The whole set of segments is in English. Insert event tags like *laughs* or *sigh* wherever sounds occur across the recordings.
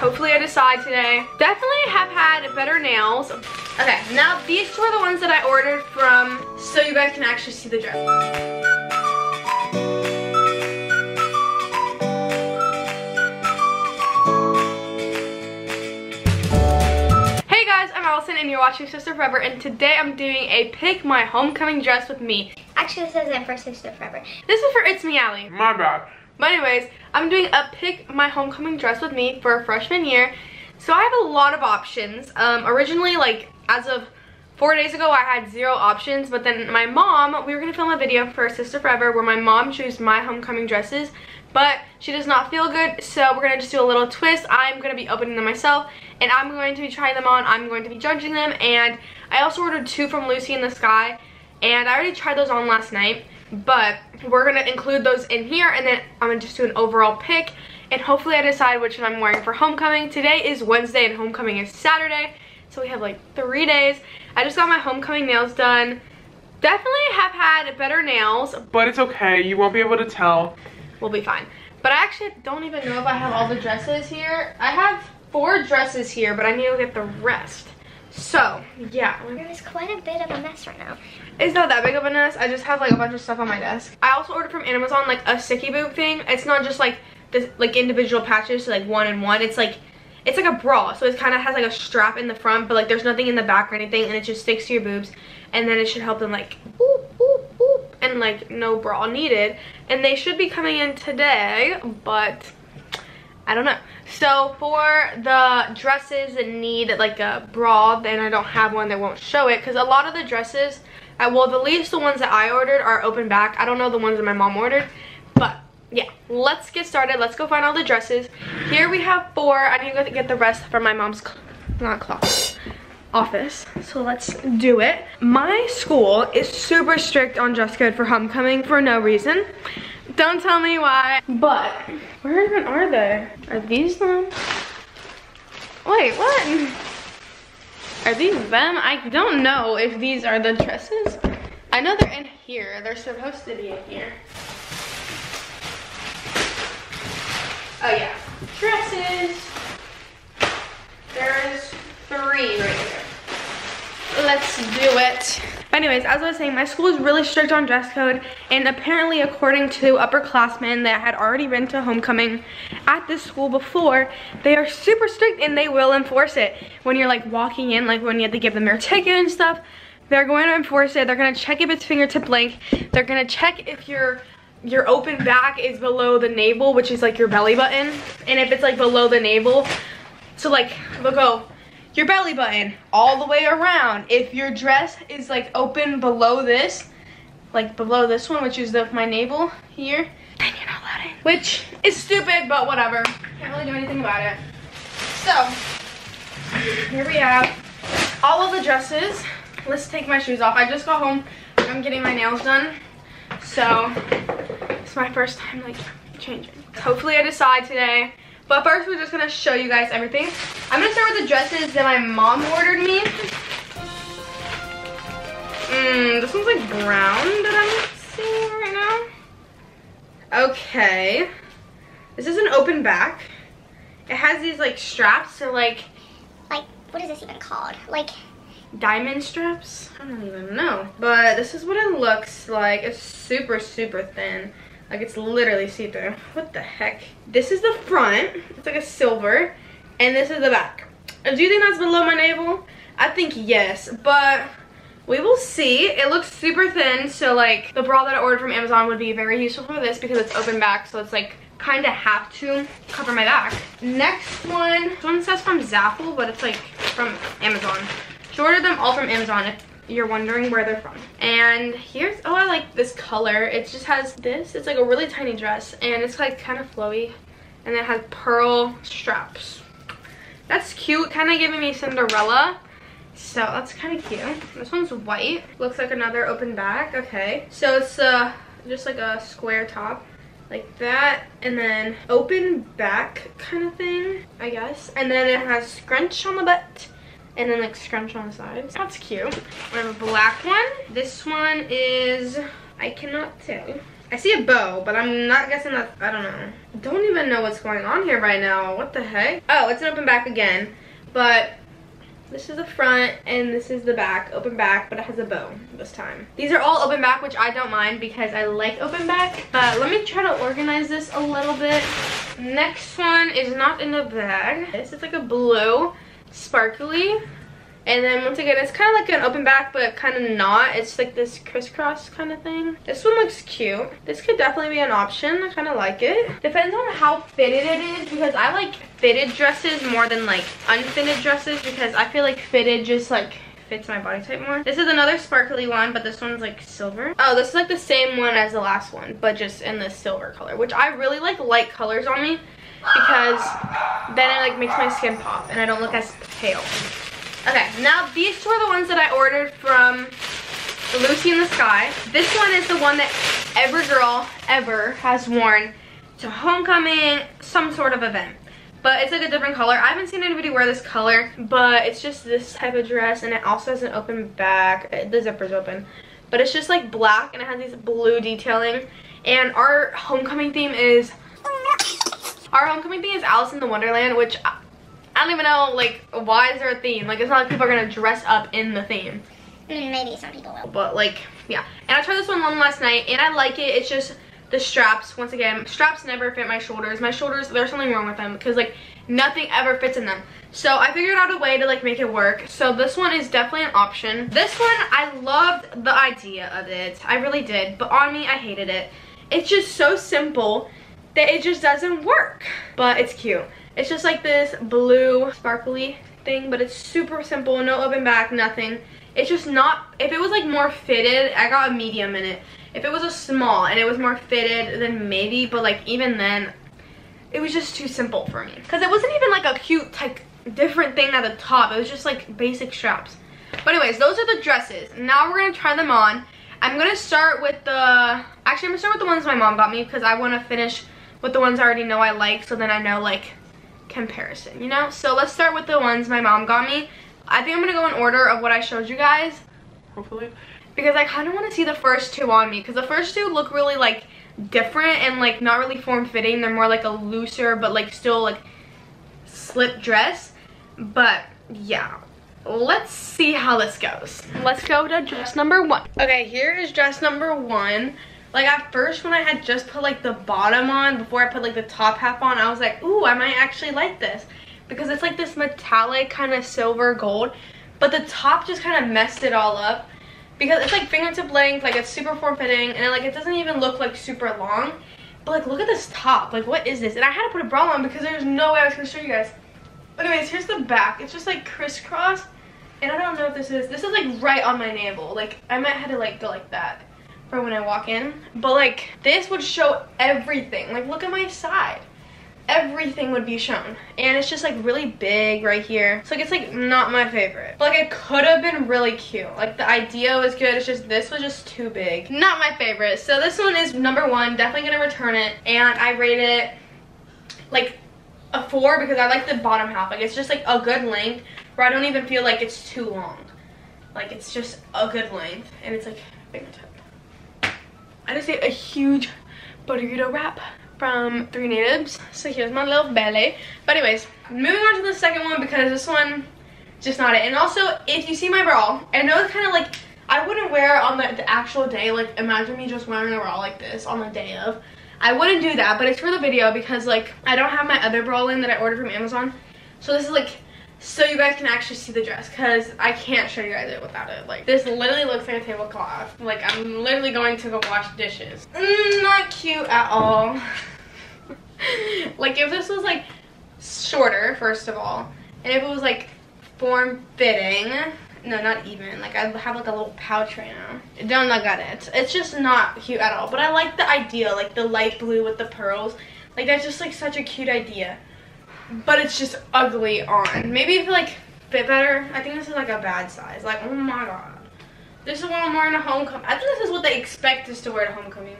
Hopefully I decide today. Definitely have had better nails. Okay, now these two are the ones that I ordered from so you guys can actually see the dress. Hey guys, I'm Alison and you're watching Sister Forever and today I'm doing a pick my homecoming dress with me. Actually this isn't for Sister Forever. This is for It's Me Ali. My bad. But anyways, I'm doing a pick my homecoming dress with me for freshman year. So I have a lot of options. Um, originally like as of four days ago I had zero options but then my mom, we were going to film a video for Sister Forever where my mom chose my homecoming dresses but she does not feel good so we're gonna just do a little twist i'm gonna be opening them myself and i'm going to be trying them on i'm going to be judging them and i also ordered two from lucy in the sky and i already tried those on last night but we're gonna include those in here and then i'm gonna just do an overall pick and hopefully i decide which one i'm wearing for homecoming today is wednesday and homecoming is saturday so we have like three days i just got my homecoming nails done definitely have had better nails but it's okay you won't be able to tell we'll be fine. But I actually don't even know if I have all the dresses here. I have four dresses here, but I need to get the rest. So, yeah. There's quite a bit of a mess right now. It's not that big of a mess. I just have like a bunch of stuff on my desk. I also ordered from Amazon like a sticky boob thing. It's not just like this like individual patches, so, like one and one. It's like it's like a bra, so it kind of has like a strap in the front, but like there's nothing in the back or anything, and it just sticks to your boobs, and then it should help them like and like no bra needed and they should be coming in today but I don't know so for the dresses that need like a bra then I don't have one that won't show it because a lot of the dresses uh, well the least the ones that I ordered are open back I don't know the ones that my mom ordered but yeah let's get started let's go find all the dresses here we have four I need to get the rest from my mom's not closet office. So let's do it. My school is super strict on dress code for homecoming for no reason. Don't tell me why. But where even are they? Are these them? Wait, what? Are these them? I don't know if these are the dresses. I know they're in here. They're supposed to be in here. Oh yeah. Dresses. There's three right here. Let's do it. Anyways, as I was saying, my school is really strict on dress code, and apparently according to upperclassmen that had already been to homecoming at this school before, they are super strict and they will enforce it. When you're like walking in, like when you have to give them your ticket and stuff, they're going to enforce it. They're gonna check if it's fingertip length. They're gonna check if your your open back is below the navel, which is like your belly button. And if it's like below the navel, so like they'll go, your belly button all the way around. If your dress is like open below this, like below this one, which is the, my navel here, then you're not allowed in. Which is stupid, but whatever. Can't really do anything about it. So, here we have all of the dresses. Let's take my shoes off. I just got home. I'm getting my nails done. So, it's my first time like changing. Hopefully I decide today but first, we're just gonna show you guys everything. I'm gonna start with the dresses that my mom ordered me. Mmm, this one's like brown that I'm seeing right now. Okay. This is an open back. It has these like straps, so like... Like, what is this even called? Like... Diamond straps? I don't even know. But this is what it looks like. It's super, super thin. Like it's literally see-through. What the heck? This is the front. It's like a silver. And this is the back. Do you think that's below my navel? I think yes, but we will see. It looks super thin, so like the bra that I ordered from Amazon would be very useful for this because it's open back, so it's like kind of have to cover my back. Next one, this one says from Zaful, but it's like from Amazon. She ordered them all from Amazon. If you're wondering where they're from. And here's, oh, I like this color. It just has this. It's like a really tiny dress and it's like kind of flowy. And it has pearl straps. That's cute, kind of giving me Cinderella. So that's kind of cute. This one's white. Looks like another open back. Okay. So it's uh, just like a square top like that and then open back kind of thing i guess and then it has scrunch on the butt and then like scrunch on the sides. That's cute. We have a black one. This one is, I cannot tell. I see a bow, but I'm not guessing that, I don't know. Don't even know what's going on here right now. What the heck? Oh, it's an open back again. But this is the front and this is the back, open back, but it has a bow this time. These are all open back, which I don't mind because I like open back. But let me try to organize this a little bit. Next one is not in the bag. This is like a blue, sparkly. And then once again, it's kind of like an open back, but kind of not. It's like this crisscross kind of thing. This one looks cute. This could definitely be an option. I kind of like it. Depends on how fitted it is because I like fitted dresses more than like unfitted dresses because I feel like fitted just like fits my body type more. This is another sparkly one, but this one's like silver. Oh, this is like the same one as the last one, but just in the silver color, which I really like light colors on me because then it like makes my skin pop and I don't look as pale. Okay, now these two are the ones that I ordered from Lucy in the Sky. This one is the one that every girl ever has worn to homecoming, some sort of event. But it's like a different color. I haven't seen anybody wear this color, but it's just this type of dress and it also has an open back. Uh, the zipper's open. But it's just like black and it has these blue detailing. And our homecoming theme is... Our homecoming theme is Alice in the Wonderland, which I don't even know, like, why is there a theme? Like, it's not like people are gonna dress up in the theme. Maybe some people will. But, like, yeah. And I tried this one on last night, and I like it. It's just the straps, once again, straps never fit my shoulders. My shoulders, there's something wrong with them because, like, nothing ever fits in them. So I figured out a way to, like, make it work. So this one is definitely an option. This one, I loved the idea of it. I really did. But on me, I hated it. It's just so simple that it just doesn't work. But it's cute. It's just like this blue sparkly thing, but it's super simple, no open back, nothing. It's just not, if it was like more fitted, I got a medium in it. If it was a small and it was more fitted, then maybe, but like even then, it was just too simple for me. Cause it wasn't even like a cute, like different thing at the top. It was just like basic straps. But anyways, those are the dresses. Now we're gonna try them on. I'm gonna start with the, actually I'm gonna start with the ones my mom got me because I wanna finish with the ones I already know I like so then I know like comparison, you know? So let's start with the ones my mom got me. I think I'm gonna go in order of what I showed you guys. Hopefully. Because I kind of want to see the first two on me. Because the first two look really like different and like not really form-fitting. They're more like a looser but like still like slip dress. But yeah, let's see how this goes. Let's go to dress number one. Okay, here is dress number one. Like at first when I had just put like the bottom on before I put like the top half on, I was like, ooh, I might actually like this. Because it's like this metallic kind of silver gold. But the top just kind of messed it all up. Because it's like fingertip length, like it's super form fitting. And like it doesn't even look like super long. But like look at this top, like what is this? And I had to put a bra on because there's no way I was to show you guys. Anyways, here's the back. It's just like crisscross. And I don't know if this is, this is like right on my navel. Like I might have to like go like that for when I walk in. But like this would show everything. Like look at my side. Everything would be shown. And it's just like really big right here. So like it's like not my favorite. But like it could have been really cute. Like the idea was good. It's just this was just too big. Not my favorite. So this one is number one. Definitely gonna return it. And I rate it like a four because I like the bottom half. Like it's just like a good length where I don't even feel like it's too long. Like it's just a good length and it's like. I just ate a huge burrito wrap from Three Natives. So here's my little belly. But anyways, moving on to the second one because this one, just not it. And also, if you see my bra, I know it's kind of like, I wouldn't wear on the, the actual day. Like, imagine me just wearing a bra like this on the day of. I wouldn't do that, but it's for the video because, like, I don't have my other bra in that I ordered from Amazon. So this is, like, so you guys can actually see the dress because I can't show you guys it without it. Like this literally looks like a tablecloth. Like I'm literally going to go wash dishes. Mm, not cute at all. *laughs* like if this was like shorter, first of all, and if it was like form fitting, no, not even. Like I have like a little pouch right now. Don't look at it. It's just not cute at all. But I like the idea, like the light blue with the pearls. Like that's just like such a cute idea but it's just ugly on. Maybe if it like fit better. I think this is like a bad size. Like, oh my god. This is what I'm wearing to homecoming. I think this is what they expect us to wear to homecoming.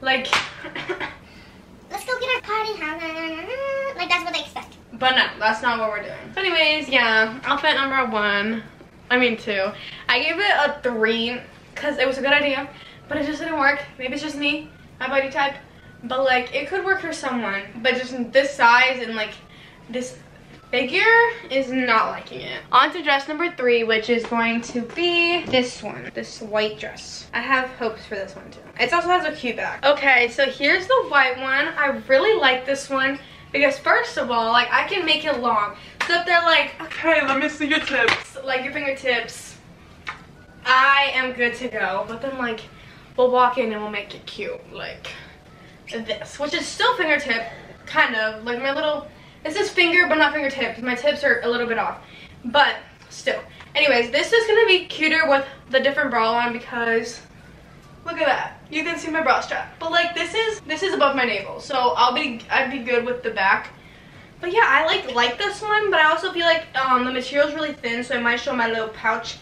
Like, *laughs* let's go get our party hat. Like that's what they expect. But no, that's not what we're doing. So anyways, yeah, outfit number one. I mean two. I gave it a three because it was a good idea, but it just didn't work. Maybe it's just me. my body type. But like it could work for someone. But just this size and like this figure is not liking it. On to dress number three, which is going to be this one, this white dress. I have hopes for this one too. It also has a cute back. Okay, so here's the white one. I really like this one because first of all, like I can make it long. So if they're like, Okay, let me see your tips. like your fingertips, I am good to go. But then like, we'll walk in and we'll make it cute, like this, which is still fingertip, kind of, like my little, this is finger but not fingertip, because my tips are a little bit off, but still. Anyways, this is gonna be cuter with the different bra on because, look at that. You can see my bra strap. But like this is, this is above my navel, so I'll be, I'd be good with the back. But yeah, I like like this one, but I also feel like um, the material's really thin, so I might show my little pouch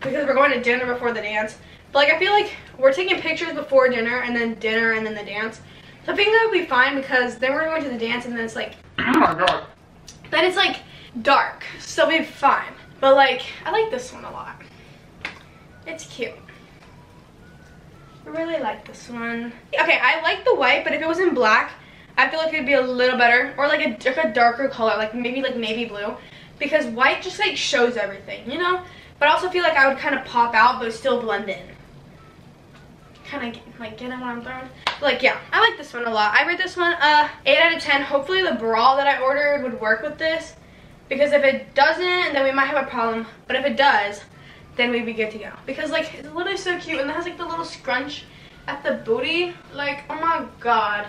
because we're going to dinner before the dance. But like I feel like we're taking pictures before dinner and then dinner and then the dance. So I think that would be fine because then we're going to the dance and then it's like Oh my god. then it's like dark. So be fine. But like I like this one a lot. It's cute. I really like this one. Okay, I like the white, but if it was in black, I feel like it'd be a little better. Or like a, like a darker color, like maybe like navy blue. Because white just like shows everything, you know? But I also feel like I would kind of pop out, but still blend in. Kind of like get what I'm throwing. Like yeah, I like this one a lot. I rate this one uh 8 out of 10. Hopefully the bra that I ordered would work with this. Because if it doesn't, then we might have a problem. But if it does, then we'd be good to go. Because like it's literally so cute and it has like the little scrunch at the booty. Like, oh my god.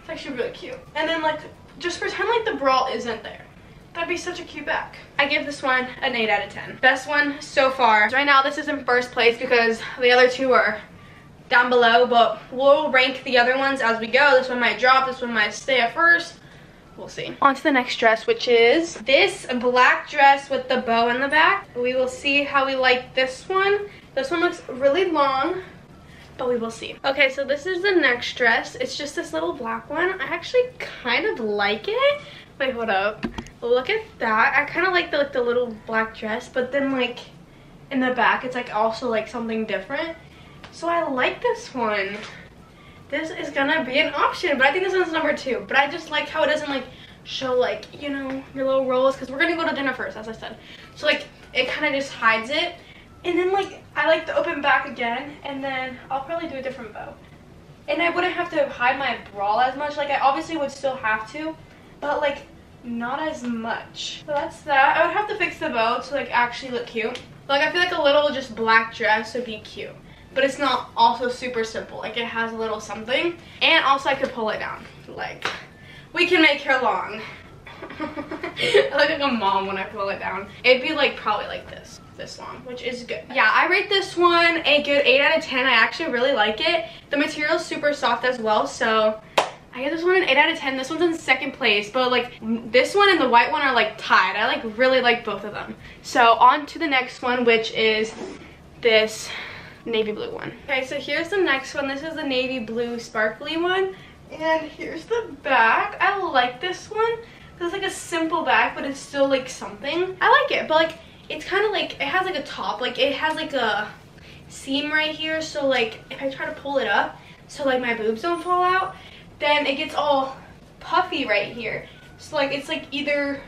It's actually really cute. And then like just pretend like the bra isn't there. That'd be such a cute back. I give this one an 8 out of 10. Best one so far. Right now this is in first place because the other two are down below, but we'll rank the other ones as we go. This one might drop, this one might stay at first. We'll see. On to the next dress, which is this black dress with the bow in the back. We will see how we like this one. This one looks really long, but we will see. Okay, so this is the next dress. It's just this little black one. I actually kind of like it. Wait, hold up. Look at that. I kind of like the, like the little black dress, but then like in the back, it's like also like something different. So I like this one. This is gonna be an option, but I think this one's number two. But I just like how it doesn't like show like, you know, your little rolls because we're gonna go to dinner first, as I said. So like it kind of just hides it. And then like I like the open back again, and then I'll probably do a different bow. And I wouldn't have to hide my bra as much. Like I obviously would still have to, but like not as much. So that's that. I would have to fix the bow to like actually look cute. Like I feel like a little just black dress would be cute. But it's not also super simple. Like it has a little something. And also I could pull it down. Like we can make her long. *laughs* I look like a mom when I pull it down. It'd be like probably like this this long, which is good. Yeah, I rate this one a good 8 out of 10. I actually really like it. The material's super soft as well, so I give this one an 8 out of 10. This one's in second place, but like this one and the white one are like tied. I like really like both of them. So on to the next one, which is this navy blue one. Okay, so here's the next one. This is the navy blue sparkly one. And here's the back. I like this one. It's like a simple back, but it's still like something. I like it, but like it's kind of like, it has like a top. Like it has like a seam right here. So like if I try to pull it up, so like my boobs don't fall out, then it gets all puffy right here. So like it's like either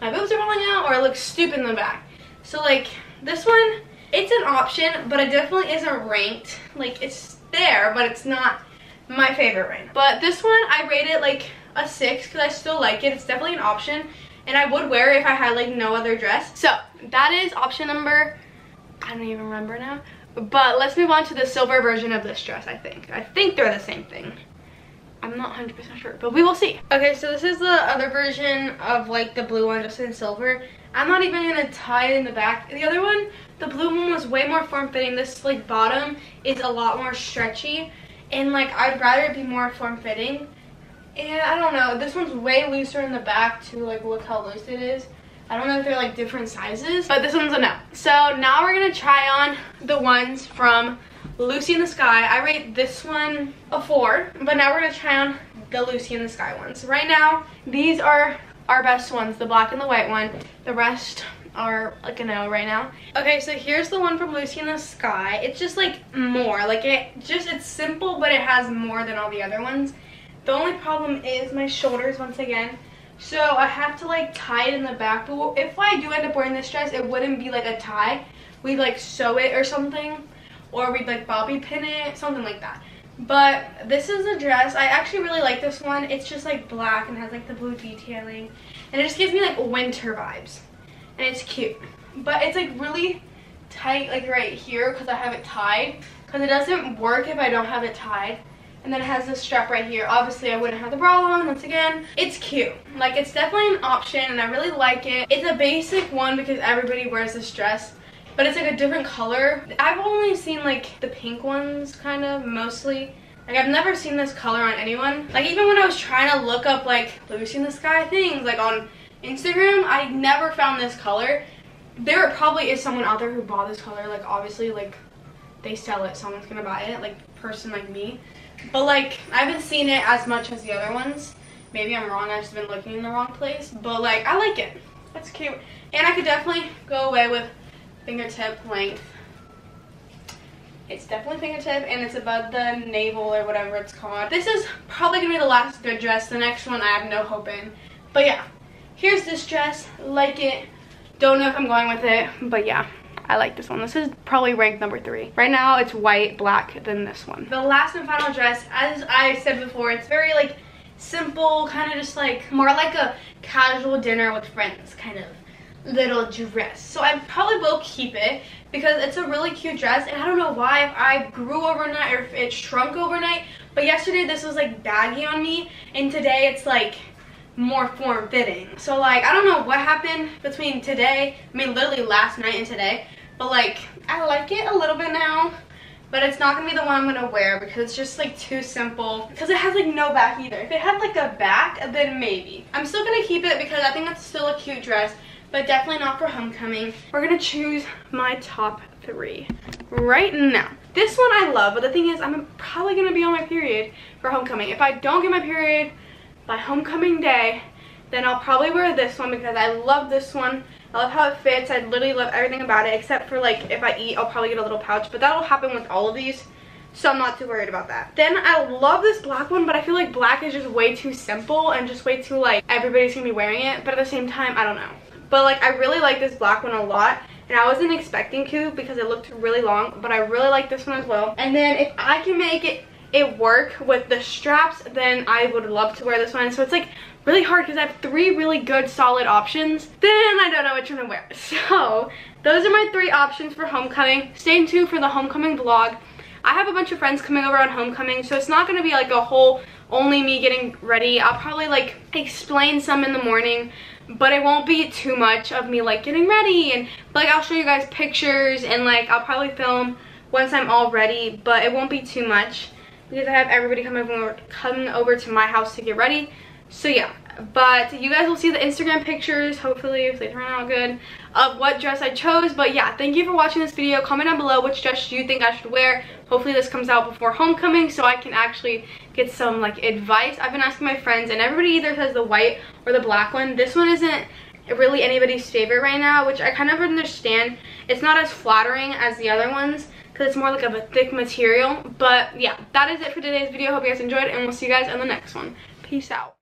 my boobs are falling out or it looks stupid in the back. So like this one, it's an option, but it definitely isn't ranked. Like it's there, but it's not my favorite rank. But this one, I rate it like a six because I still like it. It's definitely an option. And I would wear it if I had like no other dress. So that is option number, I don't even remember now. But let's move on to the silver version of this dress, I think. I think they're the same thing. I'm not 100% sure, but we will see. Okay, so this is the other version of like the blue one just in silver. I'm not even gonna tie it in the back. The other one, the blue one was way more form-fitting. This like bottom is a lot more stretchy and like I'd rather it be more form-fitting. And I don't know, this one's way looser in the back too, like look how loose it is. I don't know if they're like different sizes, but this one's a no. So now we're gonna try on the ones from Lucy in the Sky. I rate this one a four, but now we're gonna try on the Lucy in the Sky ones. Right now, these are our best ones, the black and the white one. The rest are like a no right now. Okay, so here's the one from Lucy in the Sky. It's just like more, like it just, it's simple, but it has more than all the other ones. The only problem is my shoulders once again. So I have to like tie it in the back. But if I do end up wearing this dress, it wouldn't be like a tie. We'd like sew it or something. Or we'd like bobby pin it, something like that. But this is the dress. I actually really like this one. It's just like black and has like the blue detailing. And it just gives me like winter vibes. And it's cute. But it's like really tight like right here because I have it tied. Because it doesn't work if I don't have it tied. And then it has this strap right here. Obviously, I wouldn't have the bra on once again. It's cute. Like, it's definitely an option, and I really like it. It's a basic one because everybody wears this dress but it's like a different color. I've only seen like the pink ones kind of mostly. Like I've never seen this color on anyone. Like even when I was trying to look up like Lucy in the Sky things like on Instagram, I never found this color. There probably is someone out there who bought this color. Like obviously like they sell it, someone's gonna buy it, like person like me. But like, I haven't seen it as much as the other ones. Maybe I'm wrong, I've just been looking in the wrong place. But like, I like it. That's cute. And I could definitely go away with fingertip length. It's definitely fingertip and it's above the navel or whatever it's called. This is probably gonna be the last good dress. The next one I have no hope in. But yeah, here's this dress. Like it. Don't know if I'm going with it, but yeah. I like this one. This is probably ranked number three. Right now it's white, black, than this one. The last and final dress, as I said before, it's very like simple, kind of just like more like a casual dinner with friends kind of little dress. So I probably will keep it because it's a really cute dress and I don't know why if I grew overnight or if it shrunk overnight but yesterday this was like baggy on me and today it's like more form fitting. So like I don't know what happened between today, I mean literally last night and today but like, I like it a little bit now. But it's not gonna be the one I'm gonna wear because it's just like too simple. Because it has like no back either. If it had like a back, then maybe. I'm still gonna keep it because I think it's still a cute dress. But definitely not for homecoming. We're gonna choose my top three right now. This one I love, but the thing is I'm probably gonna be on my period for homecoming. If I don't get my period by homecoming day, then I'll probably wear this one because I love this one. I love how it fits. I literally love everything about it except for like if I eat, I'll probably get a little pouch. But that'll happen with all of these. So I'm not too worried about that. Then I love this black one, but I feel like black is just way too simple and just way too like everybody's gonna be wearing it. But at the same time, I don't know. But like I really like this black one a lot. And I wasn't expecting to because it looked really long, but I really like this one as well. And then if I can make it it work with the straps, then I would love to wear this one. So it's like really hard because I have three really good solid options. Then I don't know which one to wear. *laughs* So those are my three options for homecoming. Stay tuned for the homecoming vlog. I have a bunch of friends coming over on homecoming, so it's not going to be like a whole only me getting ready. I'll probably like explain some in the morning, but it won't be too much of me like getting ready and like I'll show you guys pictures and like I'll probably film once I'm all ready, but it won't be too much because I have everybody coming over, coming over to my house to get ready. So yeah, but you guys will see the Instagram pictures, hopefully if they turn out good, of what dress I chose. But yeah, thank you for watching this video. Comment down below which dress do you think I should wear. Hopefully this comes out before homecoming so I can actually get some like advice. I've been asking my friends and everybody either says the white or the black one. This one isn't really anybody's favorite right now, which I kind of understand. It's not as flattering as the other ones because it's more like of a thick material. But yeah, that is it for today's video. Hope you guys enjoyed and we'll see you guys in the next one. Peace out.